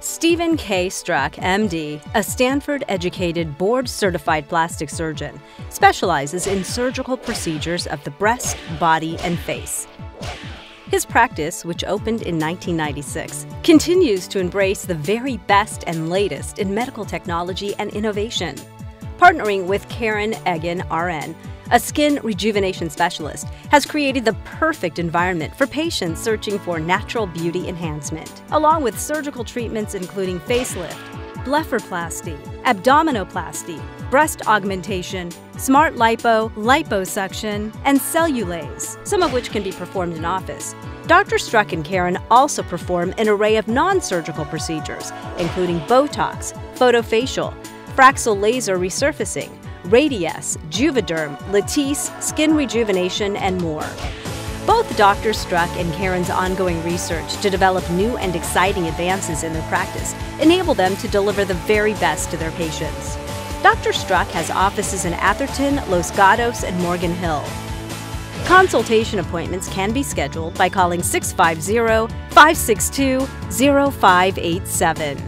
Steven K. Struck, MD, a Stanford educated, board certified plastic surgeon, specializes in surgical procedures of the breast, body, and face. His practice, which opened in 1996, continues to embrace the very best and latest in medical technology and innovation. Partnering with Karen Egan, RN, a skin rejuvenation specialist, has created the perfect environment for patients searching for natural beauty enhancement, along with surgical treatments including facelift, blepharoplasty, abdominoplasty, breast augmentation, smart lipo, liposuction, and Cellulaze, some of which can be performed in office. Dr. Struck and Karen also perform an array of non surgical procedures, including Botox, photofacial, Fraxel laser resurfacing, Radiesse, Juvederm, Latisse, skin rejuvenation, and more. Both Dr. Struck and Karen's ongoing research to develop new and exciting advances in their practice enable them to deliver the very best to their patients. Dr. Struck has offices in Atherton, Los Gatos, and Morgan Hill. Consultation appointments can be scheduled by calling 650 562 0587.